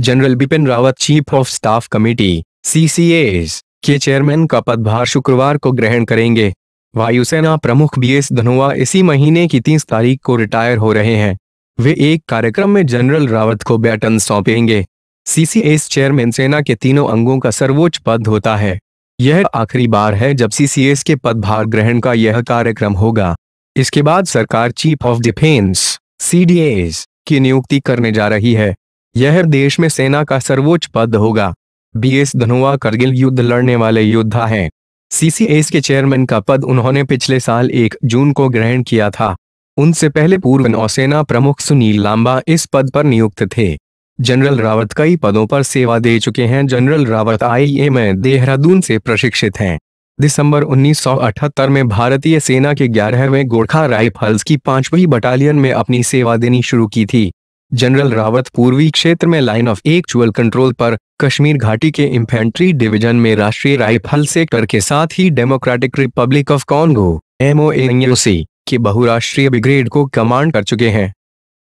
General Bipin Rawat chief of staff committee C के chairman का पदभार शुक्रवार को ग्रहण करेंगे। वायुसेना प्रमुख बी एस धनोआ इसी महीने की तीस तारीख को रिटायर हो रहे हैं। वे एक कार्यक्रम में जनरल रावत को बैटन सौंपेंगे। सीसीएस चेयरमैन सेना के तीनों अंगों का सर्वोच्च पद होता है। यह आखिरी बार है जब सीसीएस के पदभार ग्रहण का यह कार्यक्रम होगा। इसके बाद सरकार चीफ ऑफ़ डिफेंस सीडीएस की नियुक्ति करने जा रही है। यह देश में सेना का सर्वोच्च पद होगा। बी एस धनोआ करगिल युद्ध लड़ने वाले योद्धा हैं। सीसीएस के चेयरमैन का पद उन्होंने पिछले साल एक जून को ग्रहण किया था। उनसे पहले पूर्व नौसेना प्रमुख सुनील लांबा इस पद पर नियुक्त थे। जनरल रावत कई पदों पर सेवा दे चुके हैं। जनरल रावत आई में देहरादून से प्रशिक्षित हैं। दिसंबर 1978 में भारतीय सेना के ग्यारहवें गोरखा राइफल्स की पांचवी बटालियन में अपनी सेवा देनी शुरू की थी। जनरल रावत पूर्वी क्षेत्र में लाइन ऑफ़ एक्चुअल कंट्रोल पर कश्मीर घाटी के इंफेंट्री डिवीज़न में राष्ट्रीय राइफल सेक्टर के साथ ही democratic republic of Congo MO के बहुराष्ट्रीय ब्रिगेड को कमांड कर चुके हैं।